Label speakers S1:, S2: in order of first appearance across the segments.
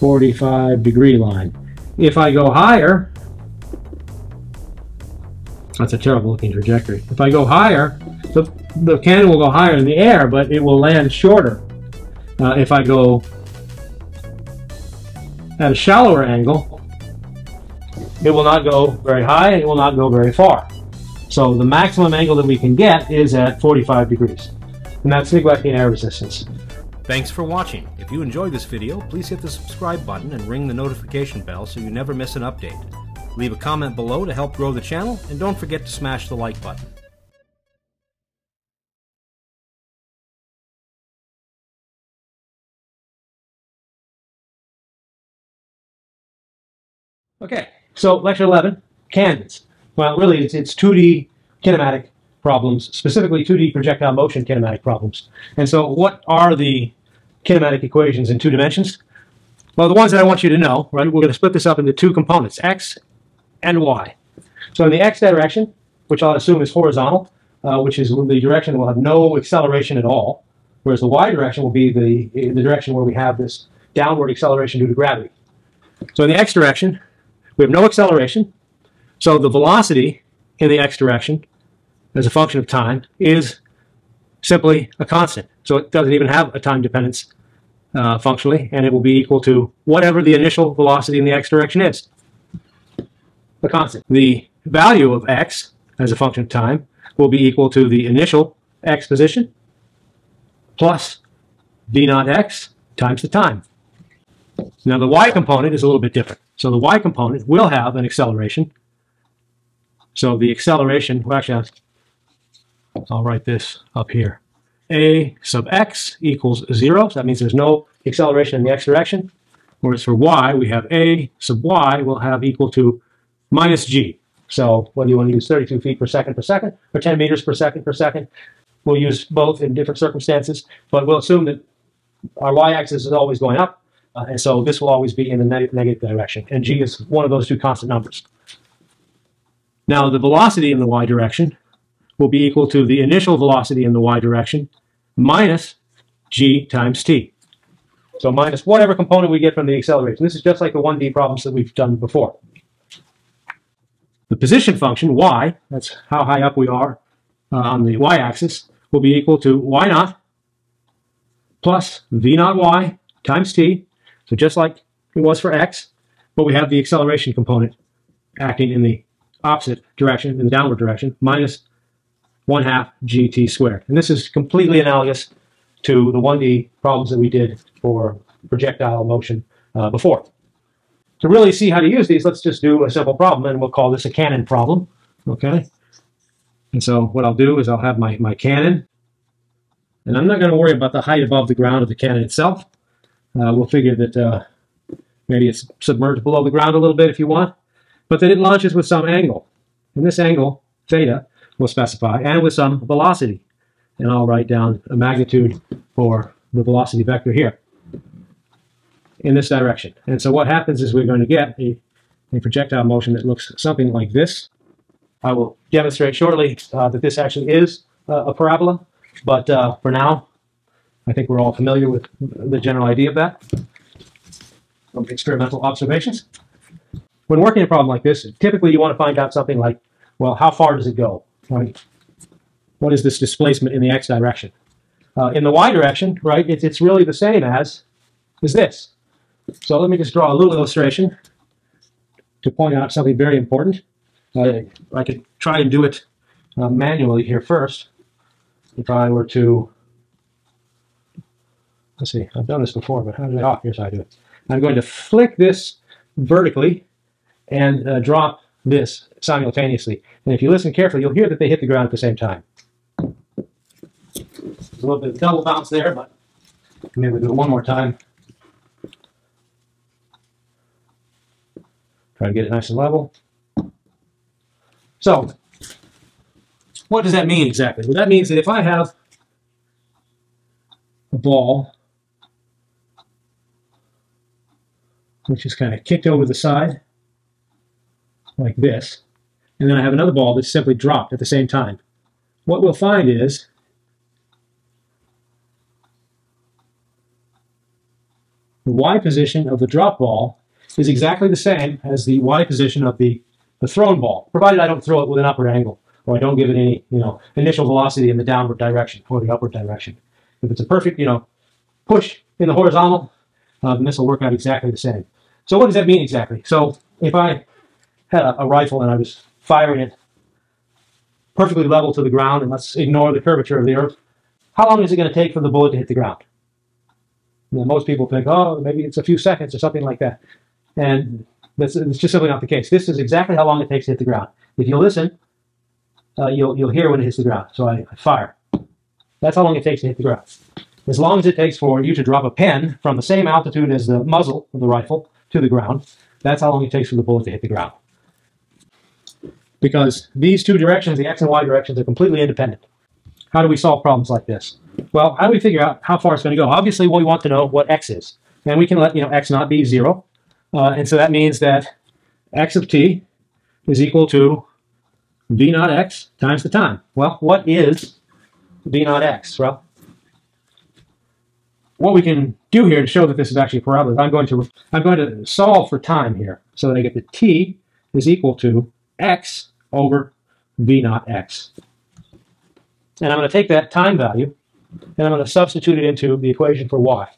S1: 45 degree line. If I go higher, that's a terrible looking trajectory. If I go higher, the, the cannon will go higher in the air, but it will land shorter. Uh, if I go at a shallower angle, it will not go very high, it will not go very far. So the maximum angle that we can get is at 45 degrees. And that's neglecting air resistance.
S2: Thanks for watching. If you enjoyed this video, please hit the subscribe button and ring the notification bell so you never miss an update. Leave a comment below to help grow the channel, and don't forget to smash the like button.
S1: Okay, so lecture 11, cannons. Well, really, it's, it's 2D kinematic problems, specifically 2D projectile motion kinematic problems. And so what are the kinematic equations in two dimensions? Well, the ones that I want you to know, right, we're going to split this up into two components, x and y. So in the x direction, which I'll assume is horizontal, uh, which is the direction that will have no acceleration at all, whereas the y direction will be the, the direction where we have this downward acceleration due to gravity. So in the x direction, we have no acceleration, so the velocity in the x direction as a function of time is simply a constant. So it doesn't even have a time dependence uh, functionally, and it will be equal to whatever the initial velocity in the x direction is a constant. The value of x as a function of time will be equal to the initial x position plus v naught x times the time. Now the y component is a little bit different. So the y component will have an acceleration. So the acceleration, well actually I'll write this up here. a sub x equals 0, so that means there's no acceleration in the x direction. Whereas for y, we have a sub y will have equal to minus g. So whether you want to use 32 feet per second per second or 10 meters per second per second, we'll use both in different circumstances, but we'll assume that our y-axis is always going up, uh, and so this will always be in the neg negative direction, and g is one of those two constant numbers. Now the velocity in the y direction will be equal to the initial velocity in the y direction minus g times t. So minus whatever component we get from the acceleration. This is just like the 1D problems that we've done before. The position function, y, that's how high up we are uh, on the y-axis, will be equal to y naught plus v naught y times t. So just like it was for x, but we have the acceleration component acting in the opposite direction, in the downward direction, minus 1 half gt squared. And this is completely analogous to the 1D problems that we did for projectile motion uh, before. To really see how to use these, let's just do a simple problem, and we'll call this a cannon problem, okay? And so what I'll do is I'll have my, my cannon, and I'm not going to worry about the height above the ground of the cannon itself. Uh, we'll figure that uh, maybe it's submerged below the ground a little bit if you want, but that it launches with some angle. And this angle, theta, we'll specify, and with some velocity. And I'll write down a magnitude for the velocity vector here in this direction. And so what happens is we're going to get a, a projectile motion that looks something like this. I will demonstrate shortly uh, that this actually is uh, a parabola, but uh, for now, I think we're all familiar with the general idea of that from experimental observations. When working a problem like this, typically you want to find out something like, well, how far does it go? Right? What is this displacement in the x direction? Uh, in the y direction, right, it's, it's really the same as, is this. So let me just draw a little illustration to point out something very important. Uh, I could try and do it uh, manually here first. If I were to, let's see, I've done this before, but how do I, oh, here's how I do it. I'm going to flick this vertically and uh, drop this simultaneously. And if you listen carefully, you'll hear that they hit the ground at the same time. There's a little bit of double bounce there, but maybe we'll do it one more time. Try to get it nice and level. So, what does that mean exactly? Well, that means that if I have a ball which is kind of kicked over the side like this, and then I have another ball that's simply dropped at the same time. What we'll find is the y position of the drop ball is exactly the same as the y position of the, the thrown ball, provided I don't throw it with an upward angle or I don't give it any, you know, initial velocity in the downward direction or the upward direction. If it's a perfect, you know, push in the horizontal, uh, then this will work out exactly the same. So what does that mean exactly? So if I had a, a rifle and I was firing it perfectly level to the ground, and let's ignore the curvature of the earth, how long is it going to take for the bullet to hit the ground? Most people think, oh, maybe it's a few seconds or something like that. And that's, it's just simply not the case. This is exactly how long it takes to hit the ground. If you listen, uh, you'll, you'll hear when it hits the ground. So I, I fire. That's how long it takes to hit the ground. As long as it takes for you to drop a pen from the same altitude as the muzzle of the rifle to the ground, that's how long it takes for the bullet to hit the ground. Because these two directions, the x and y directions, are completely independent. How do we solve problems like this? Well, how do we figure out how far it's going to go? Obviously, we want to know what x is. And we can let you know x naught be 0. Uh, and so that means that x of t is equal to v naught x times the time. Well, what is v naught x? Well, what we can do here to show that this is actually a parabola, I'm going to I'm going to solve for time here, so that I get that t is equal to x over v naught x. And I'm going to take that time value, and I'm going to substitute it into the equation for y.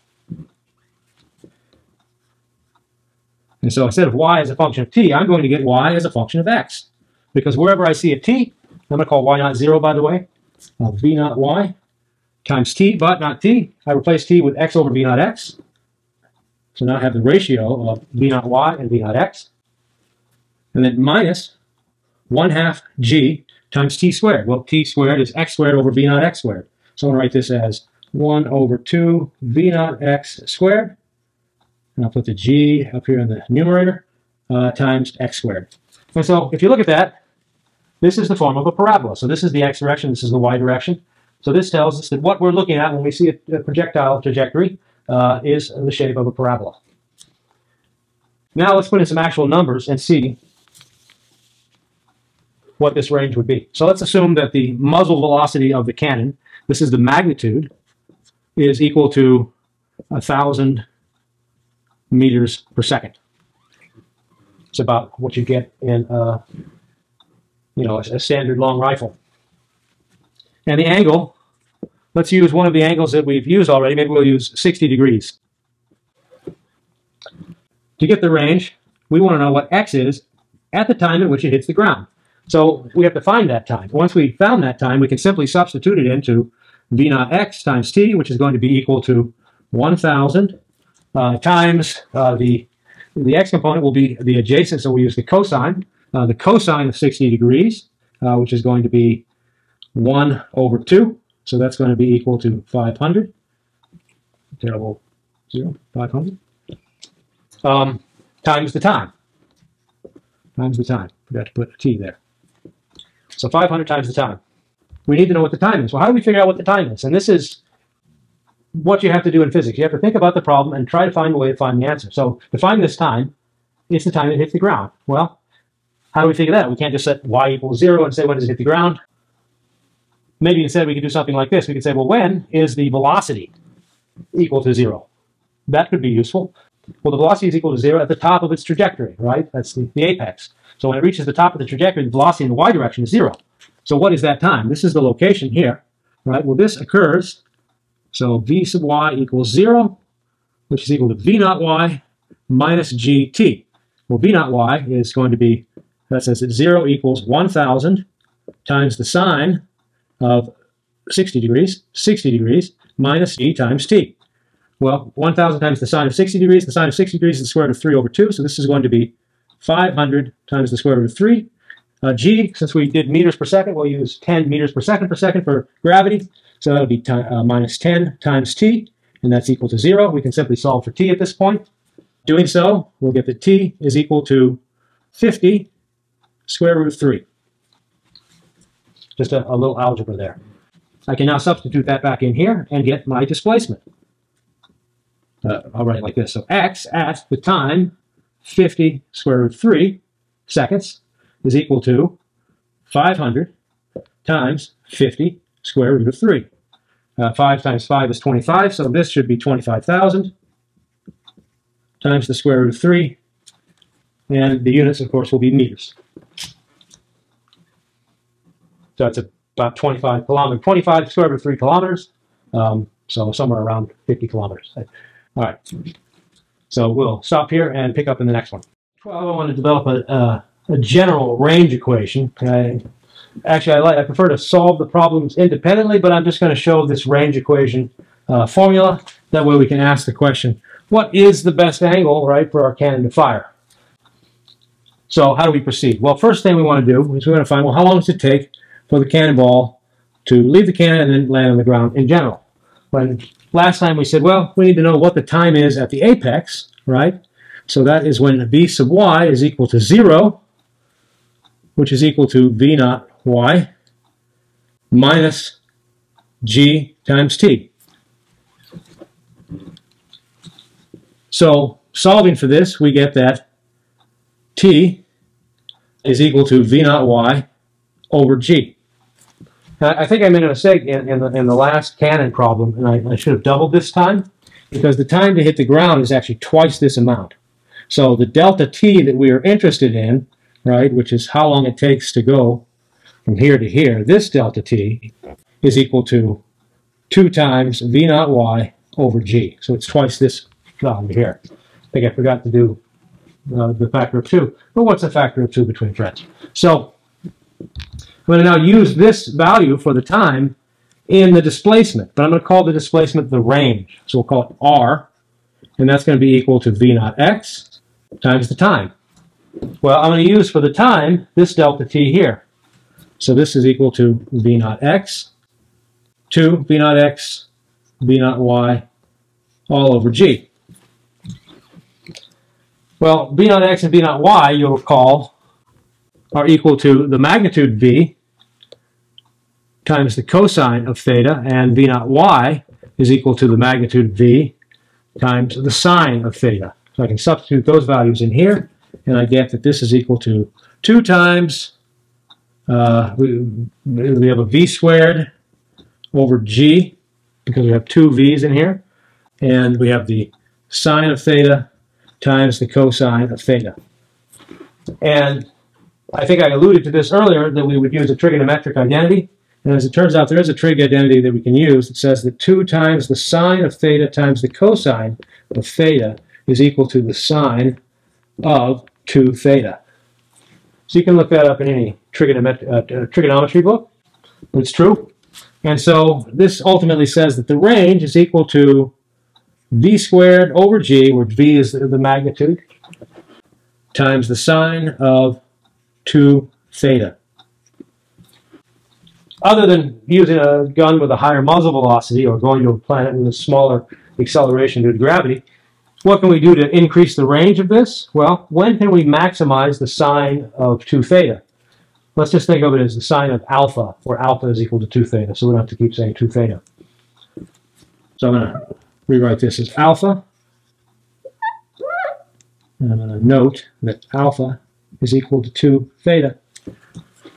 S1: And so instead of y as a function of t, I'm going to get y as a function of x. Because wherever I see a t, I'm going to call y naught 0, by the way, uh, v naught y times t, but not t. I replace t with x over v naught x. So now I have the ratio of v naught y and v naught x. And then minus 1 half g times t squared. Well, t squared is x squared over v naught x squared. So I'm going to write this as 1 over 2 v naught x squared. And I'll put the g up here in the numerator uh, times x squared. And so if you look at that, this is the form of a parabola. So this is the x direction, this is the y direction. So this tells us that what we're looking at when we see a, projectile trajectory uh, is the shape of a parabola. Now let's put in some actual numbers and see what this range would be. So let's assume that the muzzle velocity of the cannon, this is the magnitude, is equal to a thousand meters per second. It's about what you get in, uh, you know, a, a standard long rifle. And the angle, let's use one of the angles that we've used already. Maybe we'll use 60 degrees. To get the range, we want to know what x is at the time at which it hits the ground. So we have to find that time. Once we found that time, we can simply substitute it into v naught x times t, which is going to be equal to 1,000 uh, times uh, the the x component will be the adjacent, so we use the cosine. Uh, the cosine of 60 degrees, uh, which is going to be 1 over 2. So that's going to be equal to 500. Terrible 0, 500. Um, times the time. Times the time. Forgot to put a t there. So 500 times the time. We need to know what the time is. Well, how do we figure out what the time is? And this is what you have to do in physics. You have to think about the problem and try to find a way to find the answer. So to find this time, it's the time it hits the ground. Well, how do we figure that? We can't just set y equals zero and say when does it hit the ground. Maybe instead we could do something like this. We could say, well, when is the velocity equal to zero? That could be useful. Well, the velocity is equal to zero at the top of its trajectory, right? That's the, the apex. So when it reaches the top of the trajectory, the velocity in the y direction is zero. So what is that time? This is the location here, right? Well, this occurs so v sub y equals 0, which is equal to v naught y minus gt. Well, v naught y is going to be, that says that 0 equals 1,000 times the sine of 60 degrees, 60 degrees, minus g times t. Well, 1,000 times the sine of 60 degrees, the sine of 60 degrees is the square root of 3 over 2, so this is going to be 500 times the square root of 3. Uh, g, since we did meters per second, we'll use 10 meters per second per second for gravity. So that'll be uh, minus 10 times t, and that's equal to 0. We can simply solve for t at this point. Doing so, we'll get that t is equal to 50 square root of 3. Just a, a little algebra there. I can now substitute that back in here and get my displacement. Uh, I'll write it like this. So x at the time 50 square root of 3 seconds is equal to 500 times 50 square root of 3. Uh, 5 times 5 is 25, so this should be 25,000. times the square root of 3. And the units, of course, will be meters. So it's about 25 kilometers, 25 square root of 3 kilometers. Um, so somewhere around 50 kilometers. All right. So we'll stop here and pick up in the next one. 12, I want to develop a, a, a general range equation. I, actually, I, like, I prefer to solve the problems independently, but I'm just going to show this range equation uh, formula. That way we can ask the question, what is the best angle, right, for our cannon to fire? So how do we proceed? Well, first thing we want to do is we're going to find, well, how long does it take for the cannonball to leave the cannon and then land on the ground in general? When last time we said, well, we need to know what the time is at the apex, right? So that is when v sub y is equal to 0, which is equal to v naught y minus g times t. So solving for this, we get that t is equal to v naught y over g. I think I made a mistake in, in, the, in the last cannon problem, and I, I should have doubled this time, because the time to hit the ground is actually twice this amount. So the delta t that we are interested in, right, which is how long it takes to go from here to here, this delta t is equal to 2 times v naught y over g. So it's twice this value here. I think I forgot to do uh, the factor of 2. But what's the factor of 2 between friends? So I'm going to now use this value for the time in the displacement. But I'm going to call the displacement the range. So we'll call it r. And that's going to be equal to v naught x times the time. Well, I'm going to use for the time this delta t here. So this is equal to v naught x, 2 v naught x, v naught y, all over g. Well, v naught x and v naught y, you'll recall, are equal to the magnitude v times the cosine of theta, and v naught y is equal to the magnitude v times the sine of theta. So I can substitute those values in here, and I get that this is equal to 2 times, uh, we, we have a v squared over g, because we have two v's in here, and we have the sine of theta times the cosine of theta. And I think I alluded to this earlier, that we would use a trigonometric identity. And as it turns out, there is a trig identity that we can use that says that 2 times the sine of theta times the cosine of theta is equal to the sine of 2 theta. So you can look that up in any trigonometry, uh, trigonometry book. It's true. And so this ultimately says that the range is equal to v squared over g, where v is the magnitude, times the sine of 2 theta. Other than using a gun with a higher muzzle velocity or going to a planet with a smaller acceleration due to gravity, what can we do to increase the range of this? Well, when can we maximize the sine of 2 theta? Let's just think of it as the sine of alpha, where alpha is equal to 2 theta, so we don't have to keep saying 2 theta. So I'm going to rewrite this as alpha. And I'm going to note that alpha is equal to 2 theta.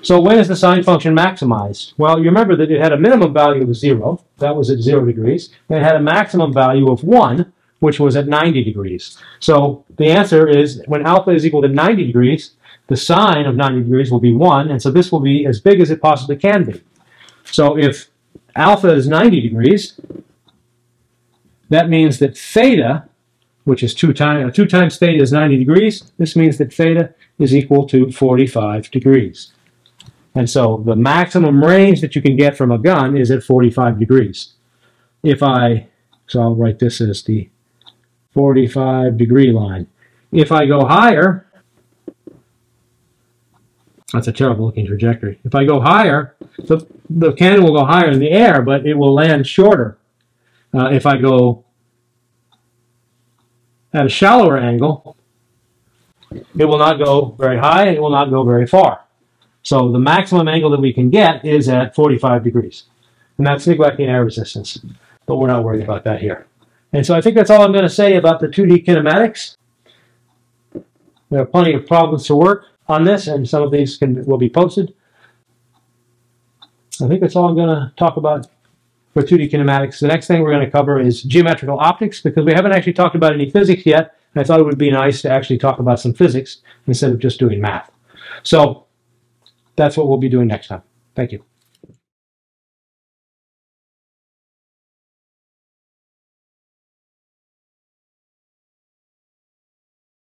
S1: So when is the sine function maximized? Well, you remember that it had a minimum value of 0. That was at 0 degrees. And it had a maximum value of 1, which was at 90 degrees. So the answer is when alpha is equal to 90 degrees, the sine of 90 degrees will be 1. And so this will be as big as it possibly can be. So if alpha is 90 degrees, that means that theta, which is 2 times, 2 times theta is 90 degrees. This means that theta is equal to 45 degrees. And so the maximum range that you can get from a gun is at 45 degrees. If I, so I'll write this as the 45 degree line. If I go higher, that's a terrible looking trajectory. If I go higher, the, the cannon will go higher in the air, but it will land shorter. Uh, if I go at a shallower angle, it will not go very high and it will not go very far. So the maximum angle that we can get is at 45 degrees. And that's neglecting air resistance. But we're not worried about that here. And so I think that's all I'm going to say about the 2D kinematics. There are plenty of problems to work on this, and some of these can, will be posted. I think that's all I'm going to talk about for 2D kinematics. The next thing we're going to cover is geometrical optics, because we haven't actually talked about any physics yet And I thought it would be nice to actually talk about some physics instead of just doing math. So that's what we'll be doing next time. Thank you.